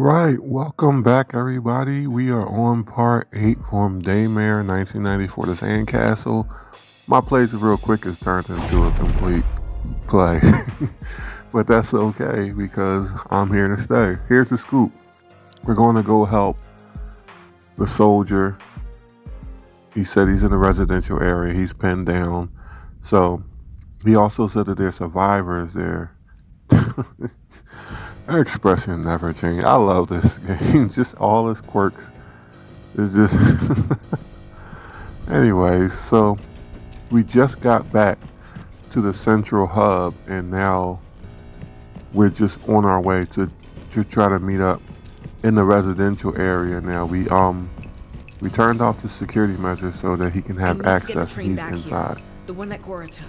right, welcome back, everybody. We are on part eight from Daymare 1994, the Sandcastle. My playthrough, real quick, has turned into a complete play, but that's okay because I'm here to stay. Here's the scoop we're going to go help the soldier. He said he's in the residential area, he's pinned down. So he also said that there's survivors there. Her expression never changed. I love this game. Just all its quirks. It's just. Anyways, so we just got back to the central hub, and now we're just on our way to to try to meet up in the residential area. Now we um we turned off the security measures so that he can have access. He's inside. Here. The one that Gora took.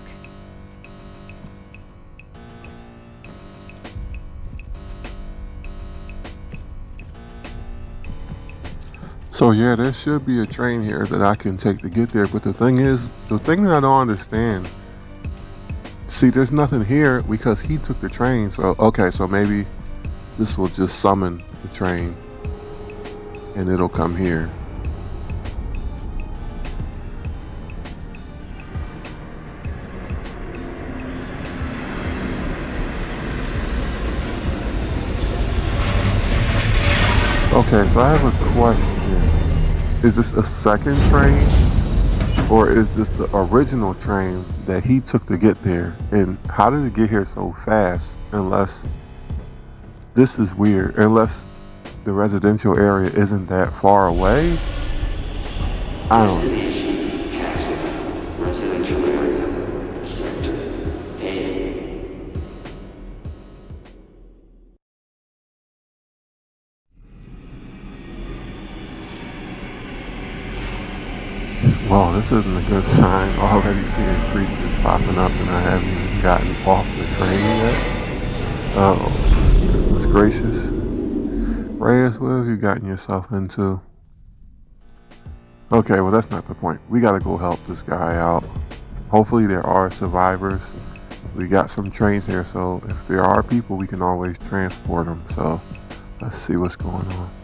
So yeah, there should be a train here that I can take to get there. But the thing is, the thing that I don't understand, see, there's nothing here because he took the train. So okay, so maybe this will just summon the train, and it'll come here. Okay, so I have a question. Is this a second train? Or is this the original train that he took to get there? And how did it get here so fast? Unless this is weird. Unless the residential area isn't that far away? I don't know. Well, this isn't a good sign. Already seeing creatures popping up and I haven't even gotten off the train yet. oh, goodness gracious. Reyes, what have you gotten yourself into? Okay, well that's not the point. We gotta go help this guy out. Hopefully there are survivors. We got some trains here, so if there are people, we can always transport them. So let's see what's going on.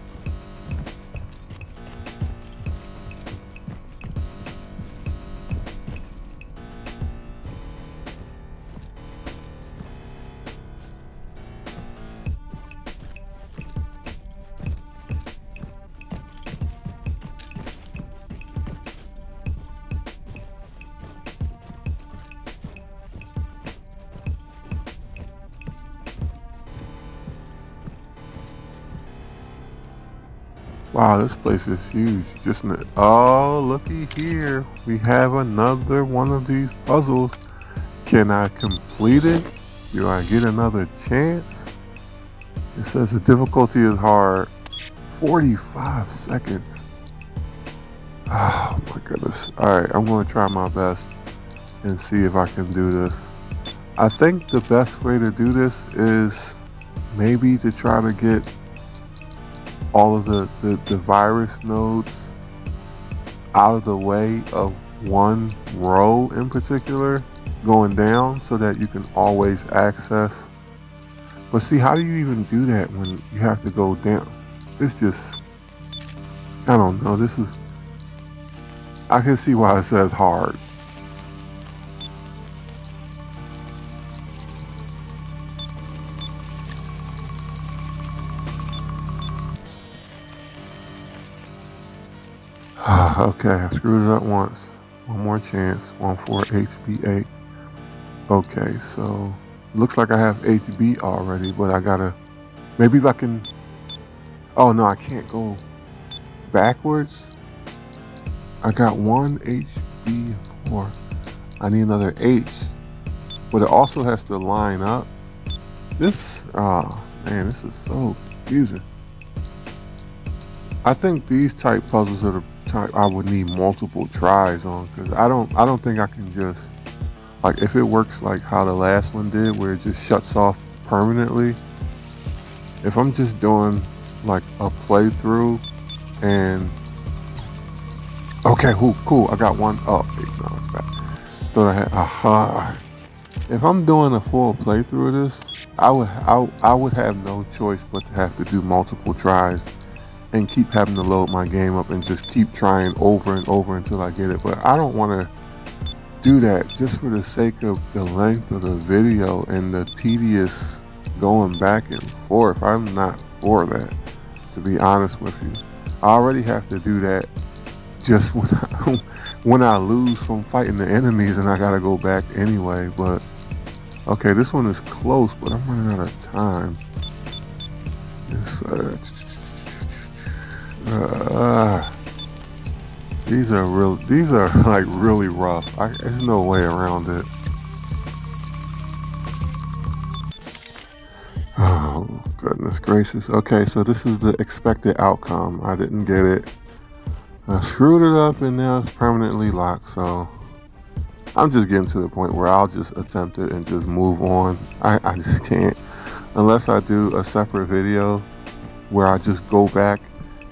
Wow, this place is huge. Just oh, looky here. We have another one of these puzzles. Can I complete it? Do I get another chance? It says the difficulty is hard. 45 seconds. Oh my goodness. Alright, I'm going to try my best and see if I can do this. I think the best way to do this is maybe to try to get all of the, the, the virus nodes out of the way of one row in particular going down so that you can always access. But see, how do you even do that when you have to go down? It's just, I don't know. This is, I can see why it says hard. Okay, I screwed it up once. One more chance. One for HB8. Okay, so looks like I have HB already, but I gotta. Maybe if I can. Oh no, I can't go backwards. I got one HB4. I need another H, but it also has to line up. This, oh man, this is so confusing. I think these type puzzles are the I would need multiple tries on because I don't I don't think I can just like if it works like how the last one did where it just shuts off permanently if I'm just doing like a playthrough and okay cool cool I got one oh it's thought I had uh-huh, aha if I'm doing a full playthrough of this, I would I, I would have no choice but to have to do multiple tries and keep having to load my game up and just keep trying over and over until I get it. But I don't want to do that just for the sake of the length of the video and the tedious going back and forth. I'm not for that, to be honest with you. I already have to do that just when I, when I lose from fighting the enemies and I gotta go back anyway. But okay, this one is close, but I'm running out of time. Uh, uh, these are real. These are like really rough. I, there's no way around it. Oh goodness gracious. Okay, so this is the expected outcome. I didn't get it. I screwed it up and now it's permanently locked. So I'm just getting to the point where I'll just attempt it and just move on. I, I just can't unless I do a separate video where I just go back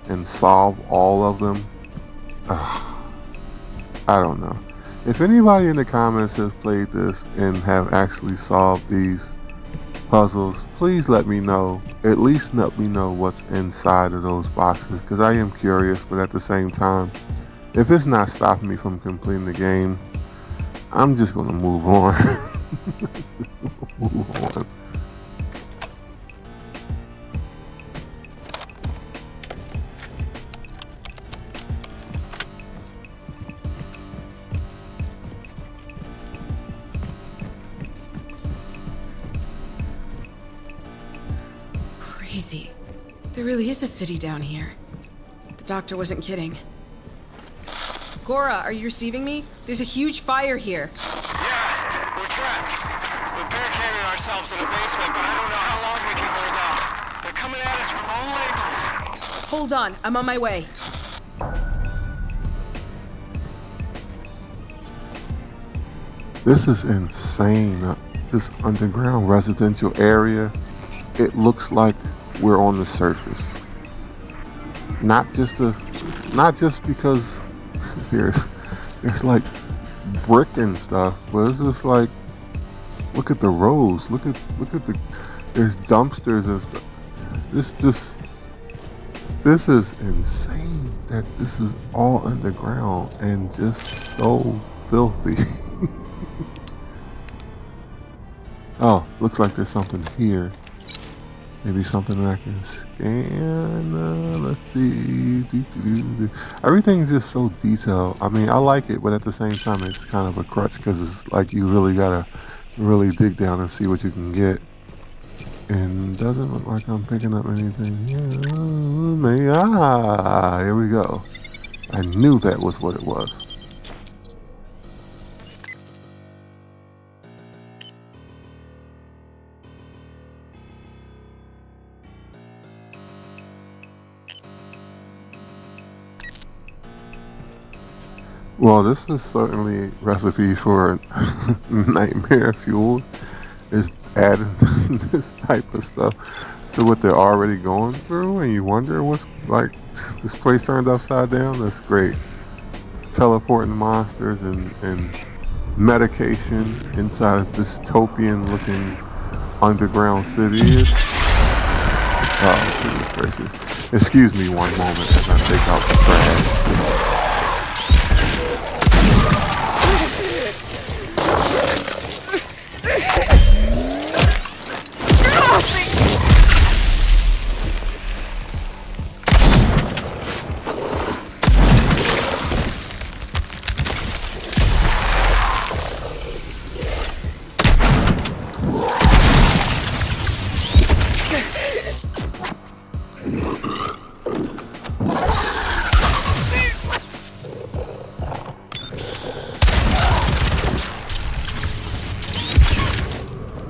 and solve all of them uh, I don't know. If anybody in the comments has played this and have actually solved these puzzles, please let me know. At least let me know what's inside of those boxes because I am curious, but at the same time, if it's not stopping me from completing the game, I'm just going to move on. move on. Really is a city down here. The doctor wasn't kidding. Gora, are you receiving me? There's a huge fire here. Yeah, we're trapped. We've barricaded ourselves in a basement, but I don't know how long we can hold out. They're coming at us from all angles. Hold on, I'm on my way. This is insane. This underground residential area, it looks like we're on the surface. Not just a, not just because there's there's like brick and stuff, but it's just like look at the roads, look at look at the there's dumpsters and stuff. This just this is insane that this is all underground and just so filthy. oh, looks like there's something here. Maybe something that I can scan. Uh, let's see. Everything's just so detailed. I mean, I like it, but at the same time, it's kind of a crutch because it's like you really gotta really dig down and see what you can get. And doesn't look like I'm picking up anything. Maybe, ah, here we go. I knew that was what it was. Well, this is certainly recipe for nightmare fuel. Is adding this type of stuff to what they're already going through, and you wonder what's like this place turned upside down. That's great. Teleporting monsters and and medication inside dystopian-looking underground city. oh! Excuse me one moment as I take out the trash.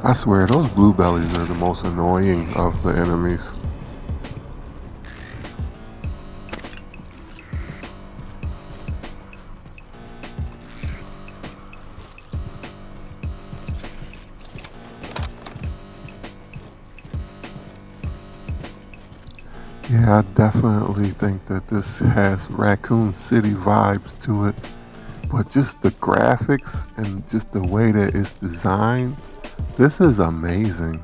I swear, those blue bellies are the most annoying of the enemies. Yeah, I definitely think that this has Raccoon City vibes to it. but just the graphics and just the way that it's designed, this is amazing.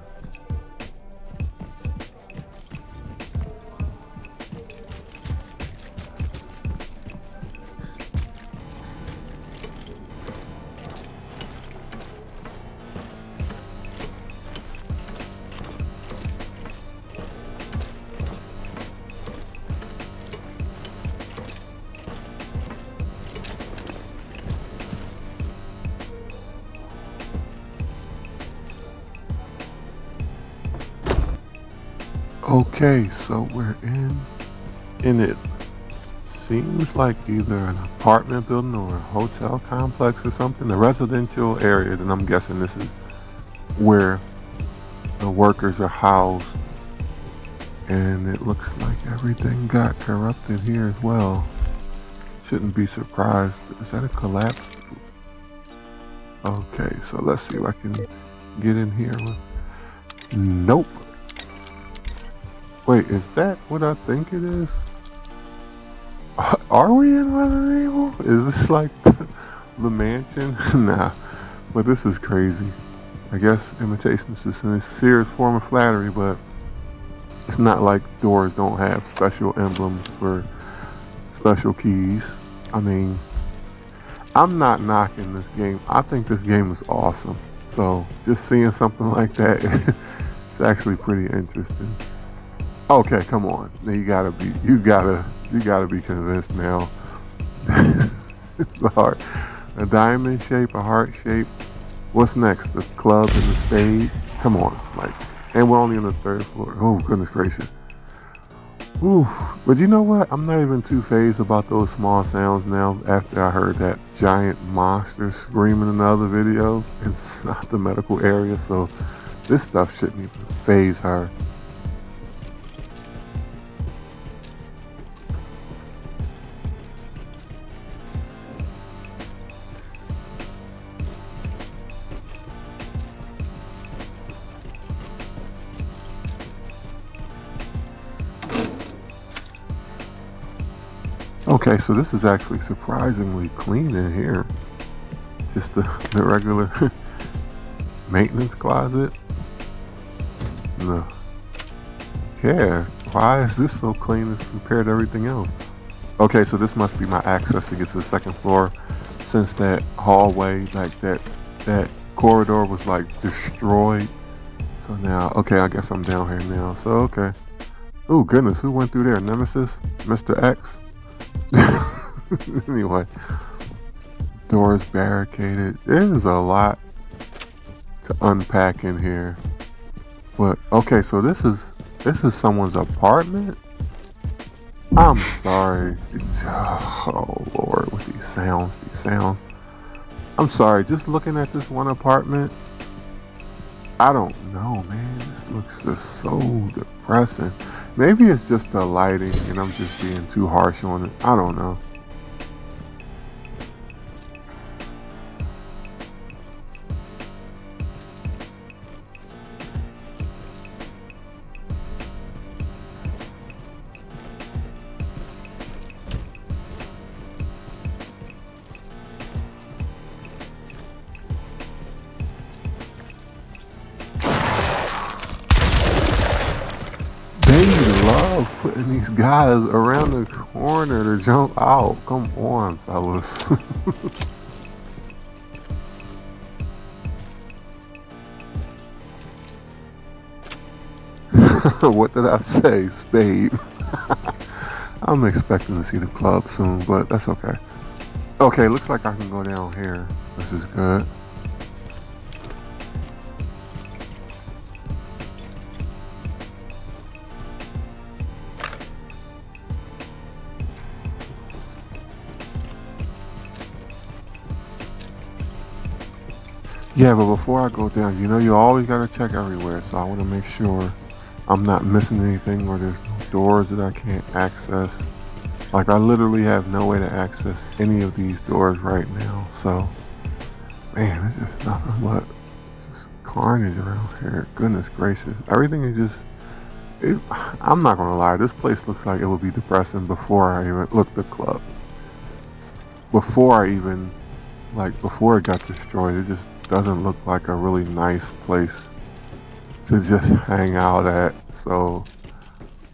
Okay, so we're in in it. Seems like either an apartment building or a hotel complex or something. The residential area, and I'm guessing this is where the workers are housed. And it looks like everything got corrupted here as well. Shouldn't be surprised. Is that a collapse? Okay, so let's see if I can get in here. Nope. Wait, is that what I think it is? Are we in Resident Evil? Is this like the, mansion? nah, but this is crazy. I guess imitation is a serious form of flattery, but it's not like doors don't have special emblems for special keys. I mean, I'm not knocking this game. I think this game is awesome. So just seeing something like that, it's actually pretty interesting. Okay, come on. Now you gotta be you gotta you gotta be convinced now. it's a heart. A diamond shape, a heart shape. What's next? The club and the stage? Come on, like and we're only on the third floor. Oh goodness gracious. Ooh, but you know what? I'm not even too phased about those small sounds now after I heard that giant monster screaming in the other video. It's not the medical area, so this stuff shouldn't even phase her. Okay, so this is actually surprisingly clean in here. Just the, the regular maintenance closet. No. Yeah, why is this so clean as compared to everything else? Okay, so this must be my access to get to the second floor since that hallway, like that, that corridor was like destroyed. So now, okay, I guess I'm down here now. So, okay. Oh, goodness, who went through there? Nemesis? Mr. X? anyway, doors barricaded. There's a lot to unpack in here. But okay, so this is this is someone's apartment. I'm sorry. It's, oh Lord, with these sounds, these sounds. I'm sorry. Just looking at this one apartment, I don't know, man. This looks just so depressing. Maybe it's just the lighting and I'm just being too harsh on it. I don't know. Around the corner to jump out. Come on, fellas. what did I say? Spade. I'm expecting to see the club soon, but that's okay. Okay, looks like I can go down here. This is good. Yeah, but before I go down, you know, you always got to check everywhere. So I want to make sure I'm not missing anything or there's doors that I can't access. Like I literally have no way to access any of these doors right now. So, man, it's just nothing but just carnage around here. Goodness gracious. Everything is just, it, I'm not going to lie. This place looks like it would be depressing before I even looked the club. before I even, like before it got destroyed, it just doesn't look like a really nice place to just hang out at. So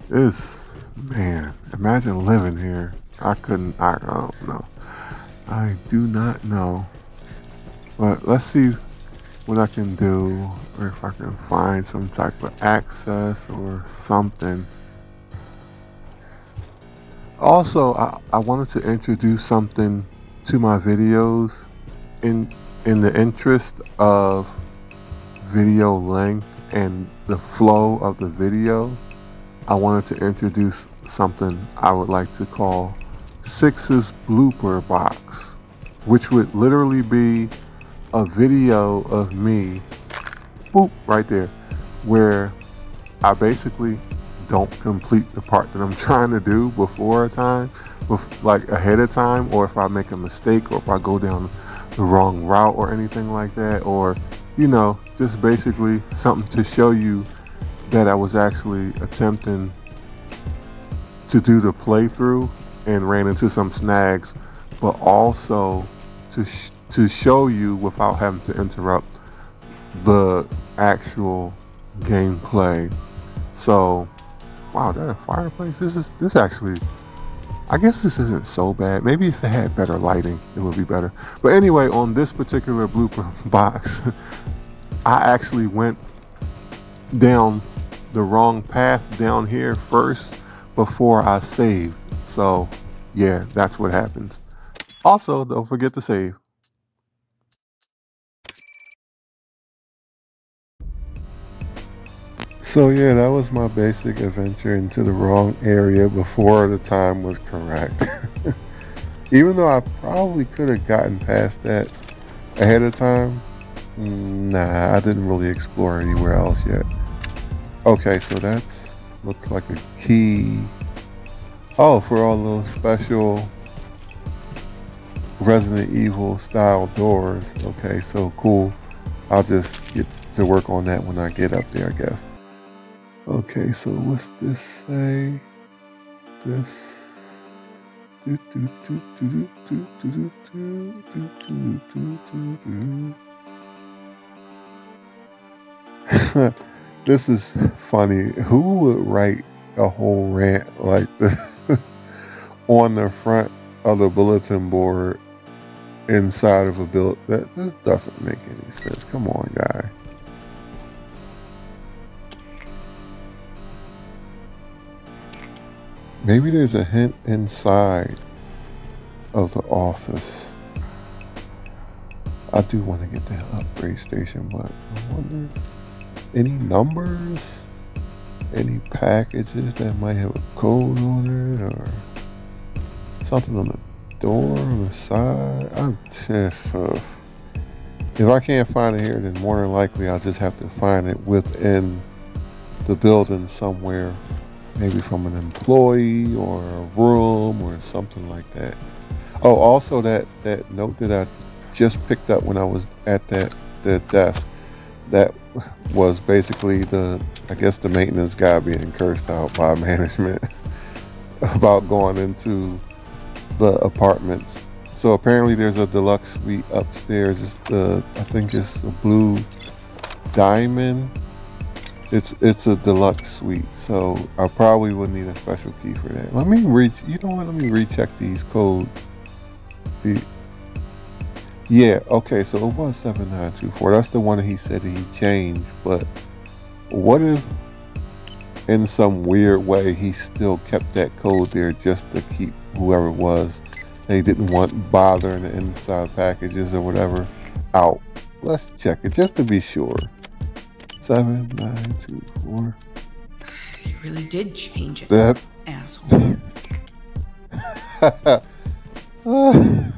this, man, imagine living here. I couldn't, I don't know. I do not know. But let's see what I can do or if I can find some type of access or something. Also, I, I wanted to introduce something to my videos in in the interest of video length and the flow of the video. I wanted to introduce something I would like to call Sicks's blooper box, which would literally be a video of me, boop, right there, where I basically don't complete the part that I'm trying to do before a time, like ahead of time, or if I make a mistake, or if I go down the wrong route or anything like that, or, you know, just basically something to show you that I was actually attempting to do the playthrough and ran into some snags, but also to sh to show you without having to interrupt the actual gameplay. So, wow, that a fireplace? This is this actually. I guess this isn't so bad. Maybe if it had better lighting, it would be better. But anyway, on this particular blooper box, I actually went down the wrong path down here first before I saved. So yeah, that's what happens. Also, don't forget to save. So yeah, that was my basic adventure into the wrong area before the time was correct. Even though I probably could have gotten past that ahead of time, nah, I didn't really explore anywhere else yet. Okay, so that's looks like a key. Oh, for all those special Resident Evil style doors. Okay, so cool. I'll just get to work on that when I get up there, I guess. Okay, so what's this say? This. this is funny. Who would write a whole rant like this on the front of the bulletin board inside of a build? That this doesn't make any sense. Come on, guy. Maybe there's a hint inside of the office. I do want to get that upgrade station, but I wonder any numbers, any packages that might have a code on it, or something on the door on the side. I'm if I can't find it here, then more than likely I'll just have to find it within the building somewhere maybe from an employee or a room or something like that. Oh, also that that note that I just picked up when I was at that the desk, that was basically the I guess the maintenance guy being cursed out by management about going into the apartments. So apparently there's a deluxe suite upstairs. It's the I think it's a blue diamond it's it's a deluxe suite, so I probably would need a special key for that. Let me reach. You know what? Let me recheck these codes. The yeah, okay. So it was seven nine two four. That's the one he said he changed. But what if, in some weird way, he still kept that code there just to keep whoever it was they didn't want bothering the inside packages or whatever out. Let's check it just to be sure seven, nine, two, four. You really did change it. That asshole.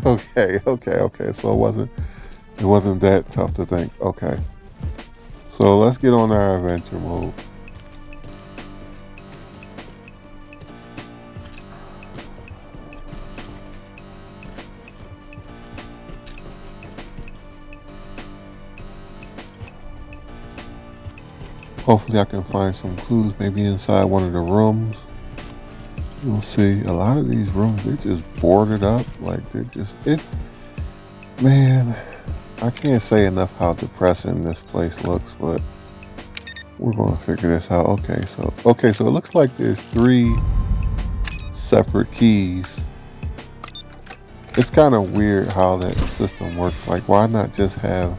okay, okay, okay. So it wasn't it wasn't that tough to think. Okay. So let's get on our adventure mode. Hopefully I can find some clues maybe inside one of the rooms. You'll see a lot of these rooms, they're just boarded up. Like they're just, it, man, I can't say enough how depressing this place looks, but we're going to figure this out. Okay, so, okay, so it looks like there's three separate keys. It's kind of weird how that system works. Like, why not just have,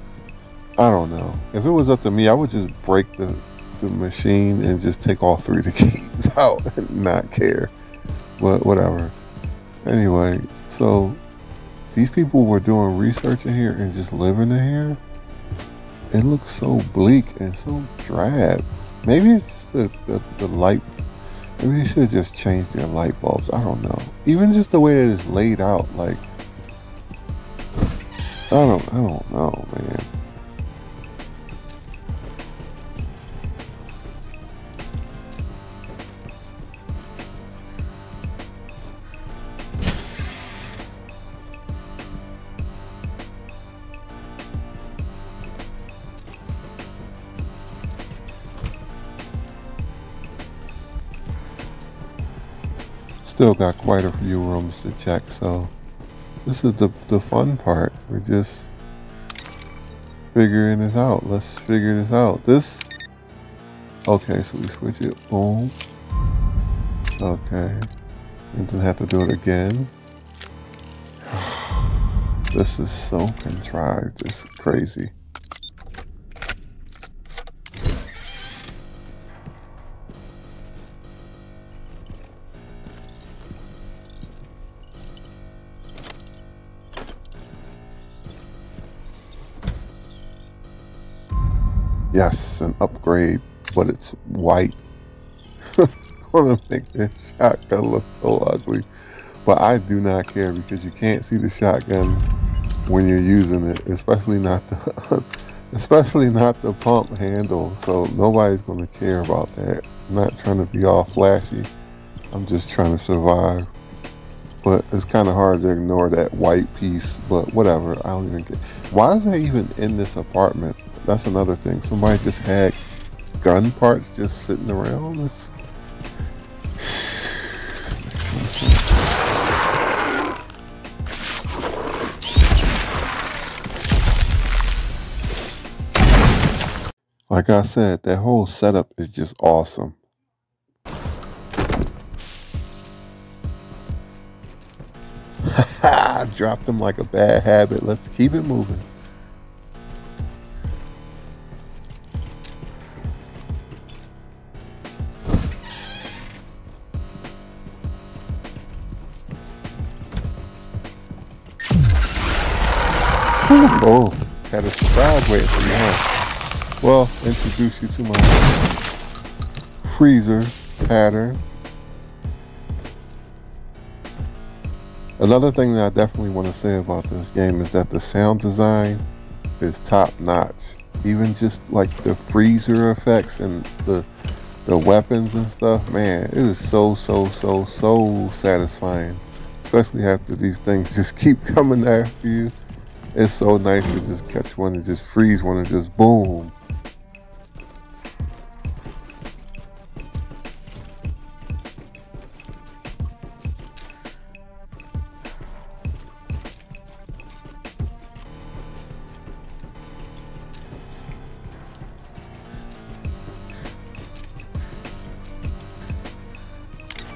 I don't know. If it was up to me, I would just break the, the machine and just take all three of the keys out and not care but whatever. Anyway, so these people were doing research in here and just living in here. It looks so bleak and so drab. Maybe it's the, the, the light. Maybe they should have just changed their light bulbs. I don't know. Even just the way that it's laid out, like I don't I don't know, man. Still got quite a few rooms to check, so this is the, the fun part. We're just figuring this out. Let's figure this out. This, okay, so we switch it, boom. Okay, and then have to do it again. This is so contrived, it's crazy. Yes, an upgrade, but it's white. Wanna make this shotgun look so ugly. But I do not care because you can't see the shotgun when you're using it, especially not the especially not the pump handle. So nobody's gonna care about that. I'm not trying to be all flashy. I'm just trying to survive. But it's kind of hard to ignore that white piece, but whatever. I don't even care. Why is that even in this apartment? That's another thing. Somebody just had gun parts just sitting around. Like I said, that whole setup is just awesome. I dropped them like a bad habit. Let's keep it moving. For? Well, introduce you to my freezer pattern. Another thing that I definitely want to say about this game is that the sound design is top notch. Even just like the freezer effects and the the weapons and stuff, man, it is so so so so satisfying. Especially after these things just keep coming after you. It's so nice to just catch one and just freeze one and just boom.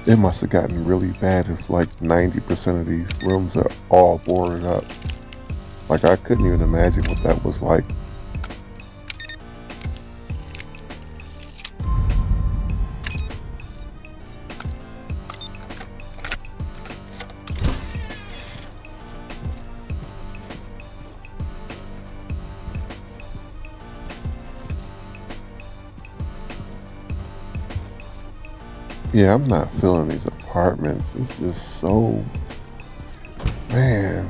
It must have gotten really bad if like 90% of these rooms are all boarded up. Like I couldn't even imagine what that was like. Yeah, I'm not feeling these apartments. It's just so, man.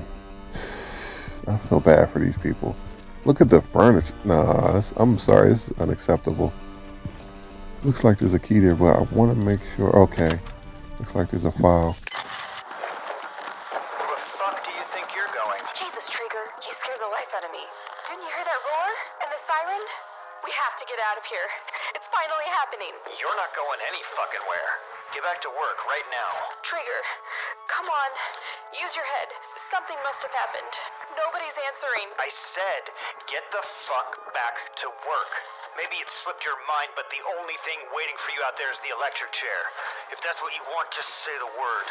Feel bad for these people. Look at the furniture. Nah, I'm sorry. Is unacceptable. Looks like there's a key there, but I want to make sure. Okay. Looks like there's a file. Get the fuck back to work. Maybe it slipped your mind, but the only thing waiting for you out there is the electric chair. If that's what you want, just say the word.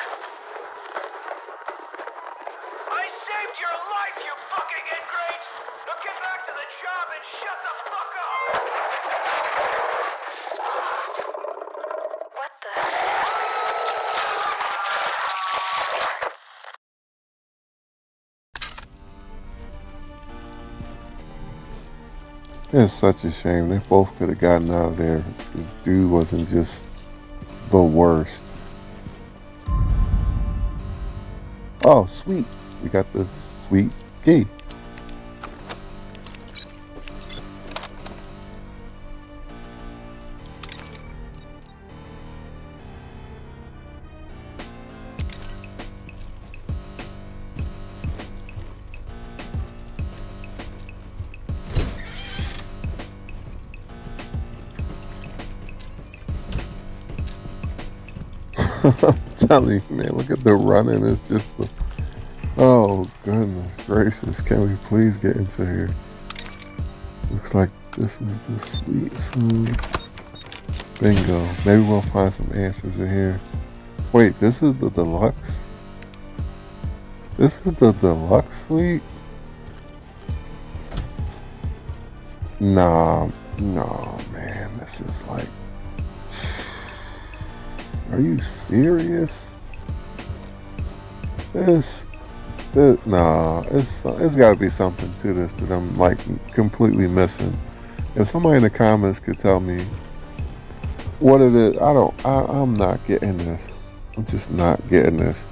I saved your life, you fucking ingrate! Now get back to the job and shut the fuck up! It's such a shame. They both could have gotten out of there. This dude wasn't just the worst. Oh, sweet. We got the suite key. You, man, look at the running. It's just the. Oh, goodness gracious. Can we please get into here? Looks like this is the suite, smooth. Bingo. Maybe we'll find some answers in here. Wait, this is the deluxe? This is the deluxe suite? Nah, no, man. This is like. Are you serious? This, this nah, it's it's got to be something to this that I'm like completely missing. If somebody in the comments could tell me what it is, I don't. I, I'm not getting this. I'm just not getting this.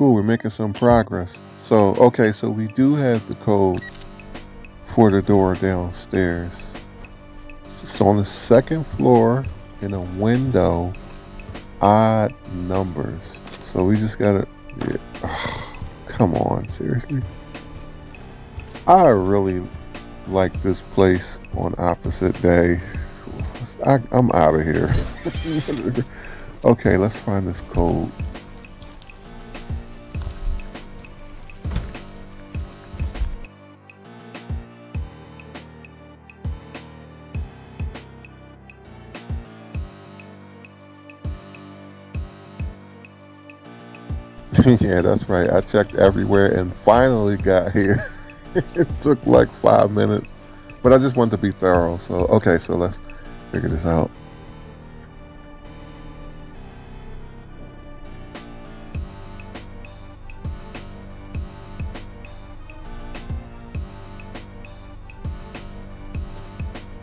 Cool. We're making some progress. So, okay, so we do have the code for the door downstairs. It's on the second floor in a window, odd numbers. So we just gotta, yeah. Come on, seriously. I really like this place on opposite day. I, I'm out of here. okay, let's find this code. yeah, that's right. I checked everywhere and finally got here. it took like five minutes, but I just wanted to be thorough. So, okay, so let's figure this out.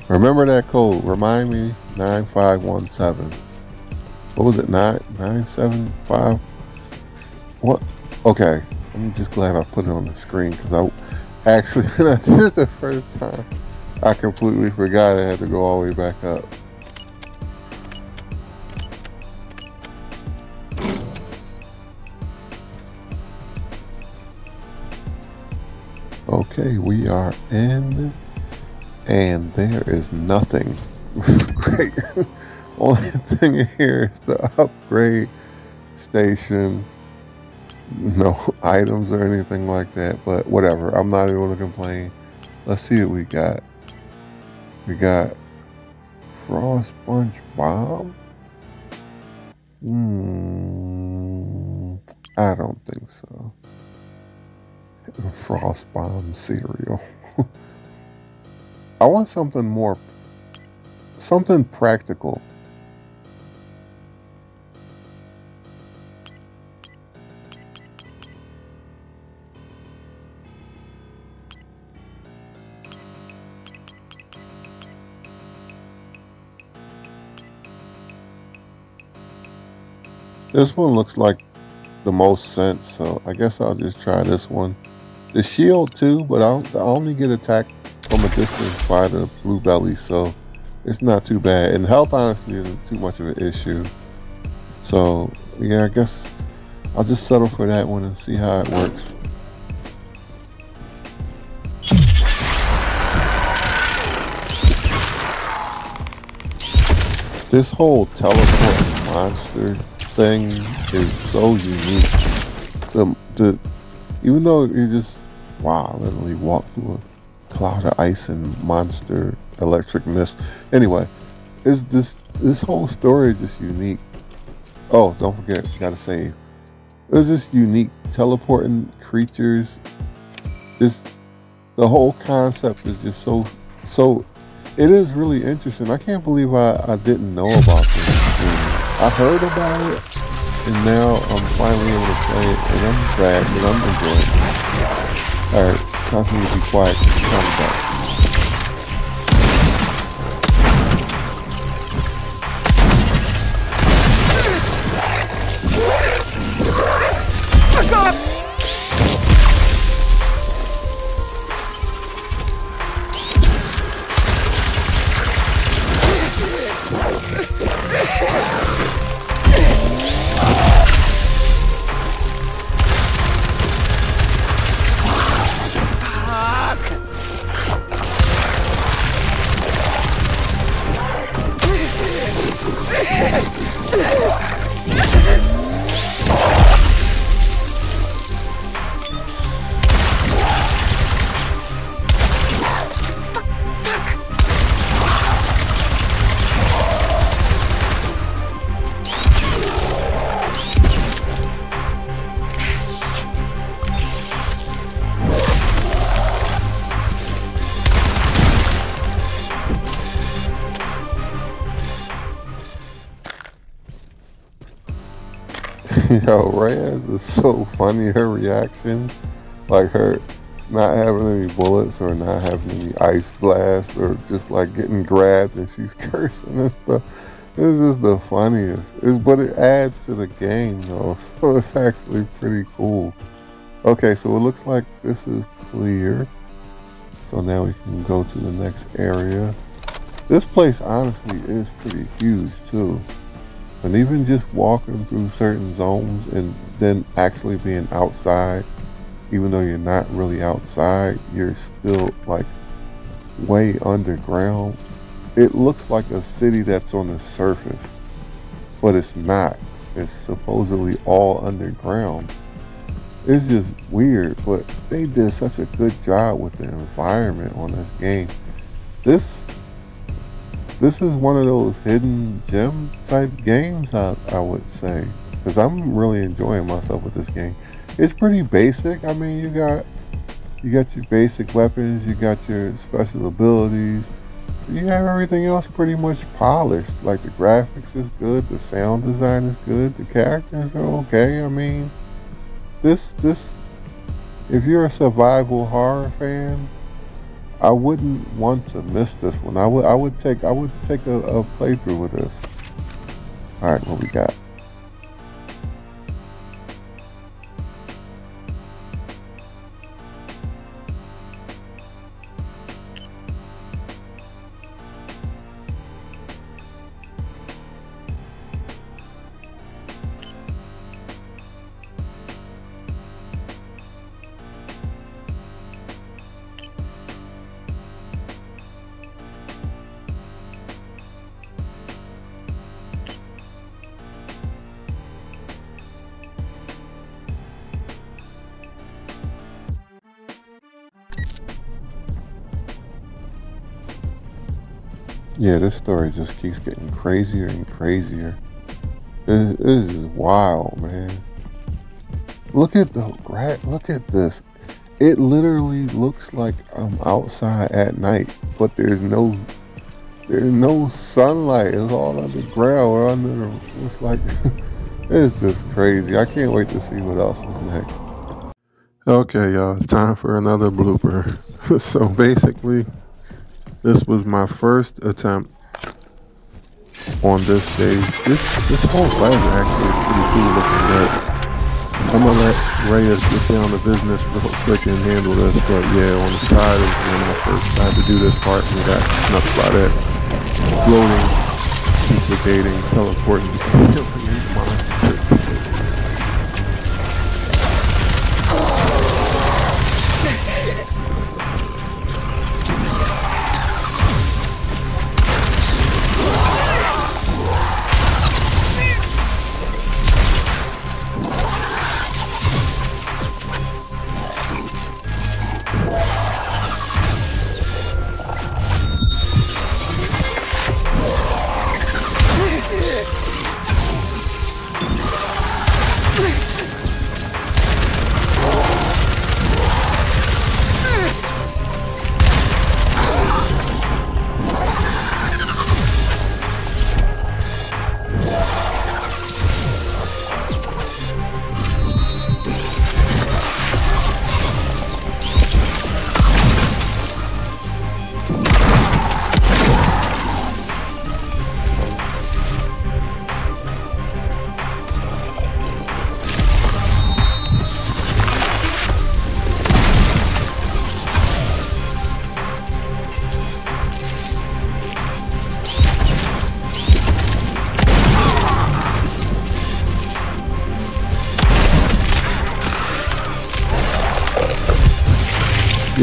Remember that code. Remind me 9517. What was it? 9975? What? Okay. I'm just glad I put it on the screen because I actually, this is the first time, I completely forgot I had to go all the way back up. Okay, we are in, and there is nothing. Great. Only thing here is the upgrade station. No items or anything like that, but whatever. I'm not even going to complain. Let's see what we got. We got Frost Bunch Bomb. Hmm. I don't think so. Frost Bomb cereal. I want something more, something practical. This one looks like the most sense, so I guess I'll just try this one. The shield too, but I only get attacked from a distance by the blue belly, so it's not too bad. And health honestly isn't too much of an issue. So yeah, I guess I'll just settle for that one and see how it works. This whole teleport monster thing is so unique. The, the even though you just wow, literally walk through a cloud of ice and monster electric mist. Anyway, is this this whole story is just unique. Oh, don't forget, gotta save. There's just unique teleporting creatures. This the whole concept is just so so it is really interesting. I can't believe I, I didn't know about this. I heard about it and now I'm finally able to play it and I'm glad and I'm enjoying it. Alright, time for me to be quiet. Reyes is so funny. Her reaction, like her not having any bullets or not having any ice blasts or just like getting grabbed and she's cursing and stuff. It's just the funniest. It's, but it adds to the game though, so it's actually pretty cool. Okay, so it looks like this is clear. So now we can go to the next area. This place honestly is pretty huge too. And even just walking through certain zones and then actually being outside, even though you're not really outside, you're still like way underground. It looks like a city that's on the surface, but it's not. It's supposedly all underground. It's just weird, but they did such a good job with the environment on this game. This this is one of those hidden gem type games, I, I would say. Because I'm really enjoying myself with this game. It's pretty basic. I mean, you got you got your basic weapons, you got your special abilities. You have everything else pretty much polished. Like the graphics is good, the sound design is good, the characters are okay. I mean, this this if you're a survival horror fan, I wouldn't want to miss this one. I would I would take I would take a, a playthrough with this. All right, what we got? Yeah, this story just keeps getting crazier and crazier. This is wild, man. Look at the look at this. It literally looks like I'm outside at night, but there's no there's no sunlight. It's all underground or under the it's like it's just crazy. I can't wait to see what else is next. Okay, y'all, it's time for another blooper. so basically this was my first attempt on this stage. This this whole class actually is pretty cool looking, but I'm gonna let Reyes get down to business real quick and handle this. But yeah, on the side is when I first tried to do this part and got snuffed by that floating, duplicating, teleporting.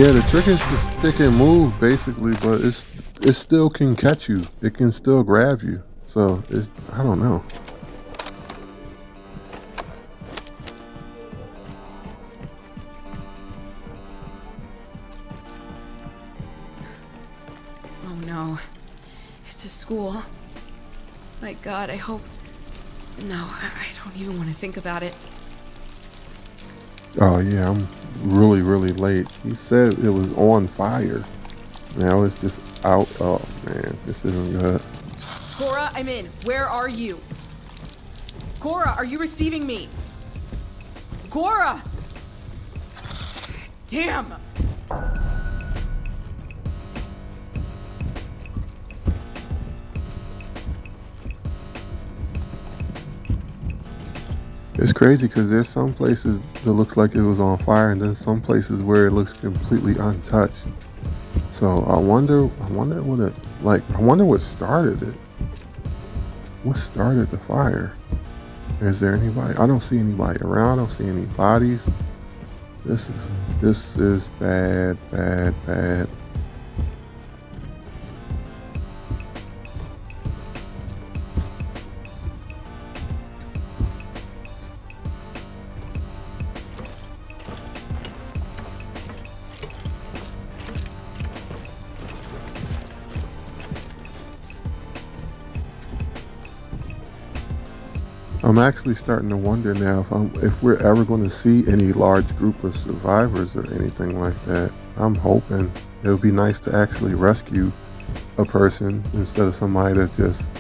Yeah, the trick is to stick and move basically, but it's it still can catch you. It can still grab you. So it's I don't know. Oh no. It's a school. My god, I hope. No, I, don't even want to think about it. Oh yeah, I'm really really late. He said it was on fire. Now it's just out. Oh man, this isn't good. Cora, I'm in. Where are you? Cora, are you receiving me? Cora! Damn! It's crazy because there's some places that looks like it was on fire, and then some places where it looks completely untouched. So I wonder, I wonder what it like. I wonder what started it. What started the fire? Is there anybody? I don't see anybody around. I don't see any bodies. This is this is bad, bad, bad. I'm actually starting to wonder now if I'm if we're ever going to see any large group of survivors or anything like that. I'm hoping it would be nice to actually rescue a person instead of somebody that's just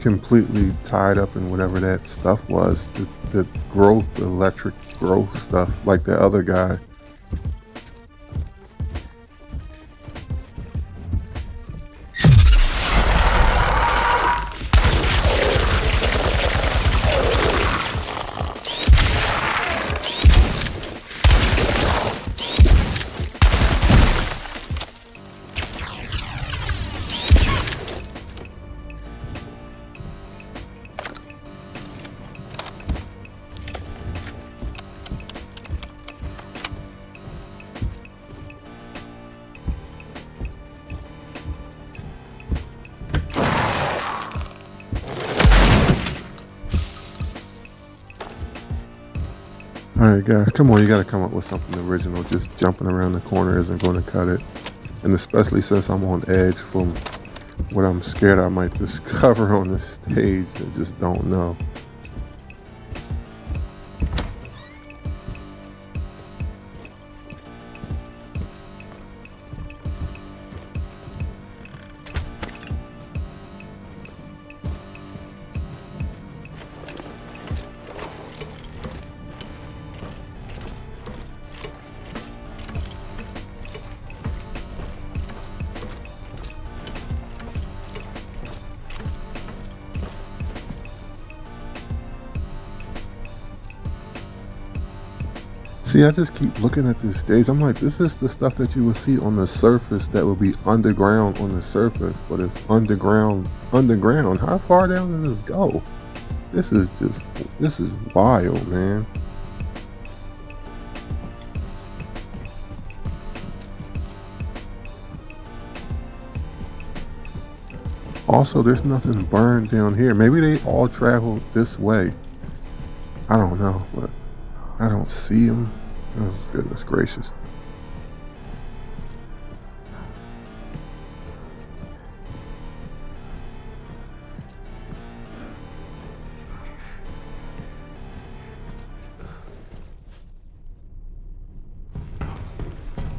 completely tied up in whatever that stuff was, the, the growth, electric growth stuff, like the other guy. Guys, come on. You got to come up with something original. Just jumping around the corner isn't going to cut it. And especially since I'm on edge from what I'm scared I might discover on this stage. I just don't know. See, I just keep looking at this stage. I'm like, this is the stuff that you would see on the surface that would be underground on the surface, but it's underground, underground. How far down does this go? This is just, this is wild, man. Also, there's nothing burned down here. Maybe they all traveled this way. I don't know, but I don't see them. Oh, goodness gracious.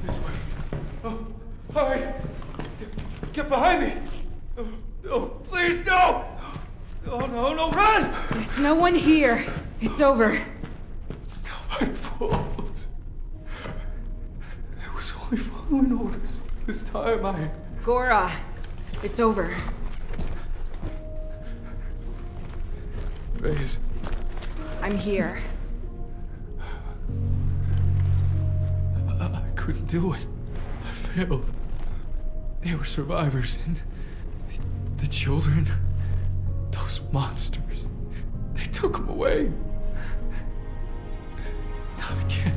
This way. Oh, all right. Get, get behind me. Oh, no, please, no. No, no, no, run. There's no one here. It's over. It's not my fault. I was only following orders. This time I. Cora, it's over. Reyes. I'm here. I, I couldn't do it. I failed. They were survivors, and the, the children, those monsters, they took them away. Not again.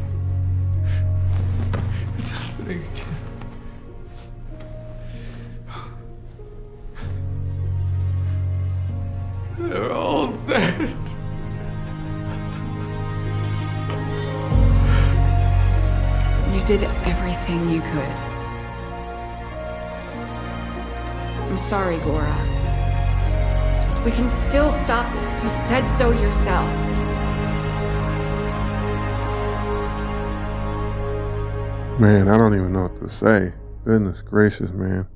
Happening again. They're all dead. You did everything you could. I'm sorry, Cora. We can still stop this. You said so yourself. Man, I don't even know what to say. Goodness gracious, man.